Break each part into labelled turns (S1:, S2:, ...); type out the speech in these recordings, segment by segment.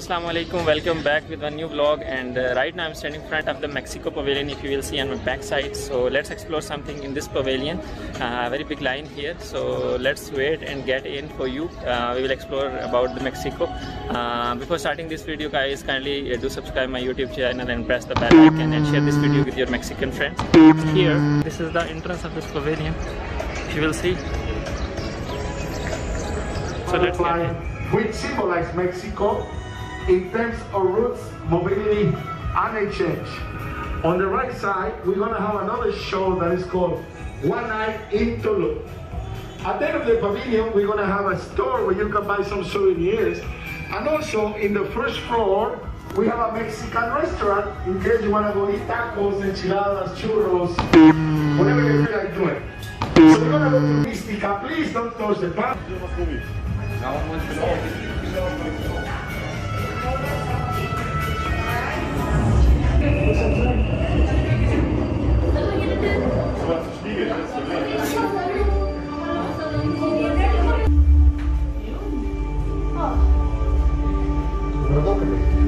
S1: assalamu alaikum. Welcome back with a new vlog. And uh, right now i'm standing in front of the mexico pavilion if you will see on my backside. So let's explore something in this pavilion. Uh, very big line here. So let's wait and get in for you. Uh, we will explore about the mexico. Uh, before starting this video guys kindly uh, do subscribe my youtube channel and press the bell icon and share this video with your mexican friends. Here this is the entrance of this pavilion. If you will see. So let's get in.
S2: which symbolize Mexico in terms of roots, mobility, and exchange. On the right side, we're gonna have another show that is called One Night in Tulum. At the end of the pavilion, we're gonna have a store where you can buy some souvenirs. And also in the first floor, we have a Mexican restaurant in case you wanna go eat tacos, enchiladas, churros, whatever you feel like doing. So we're gonna go to Mystica. Please don't touch the pan.
S1: Let's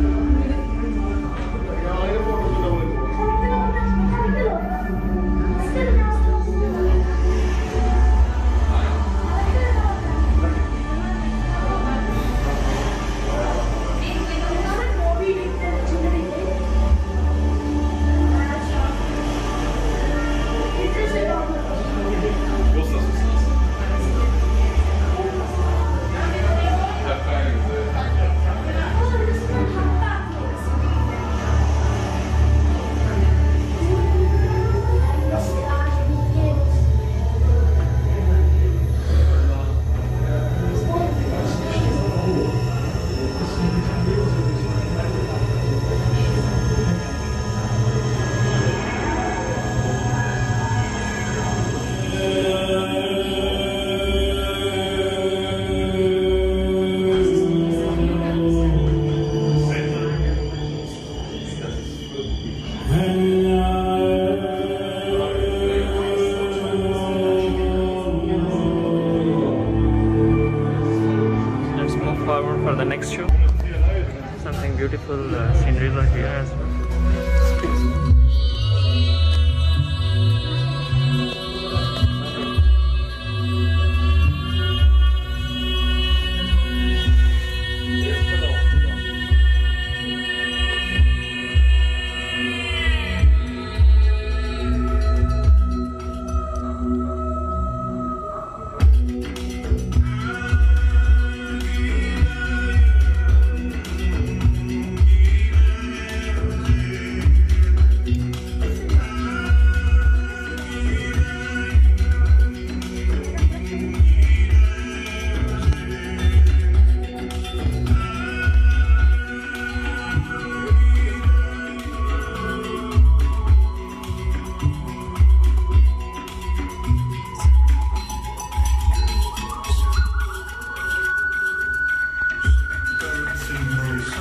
S1: beautiful uh, sceneries here as well.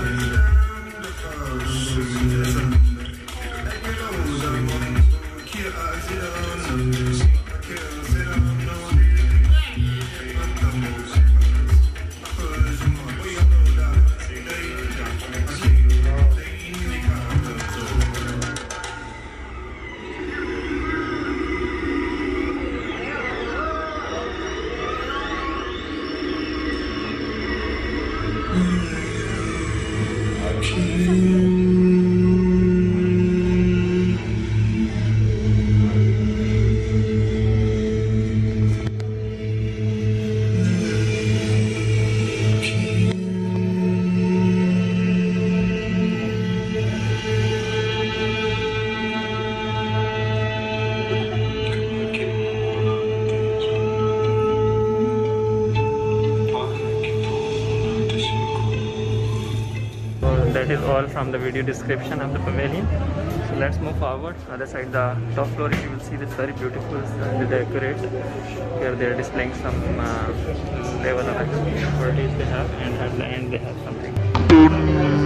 S1: Thank you. So that is all from the video description of the pavilion. So let's move forward. Other side, the top floor, you will see this very beautiful and decorate. Here they are displaying some uh, level of expertise they have, and at the end they have something.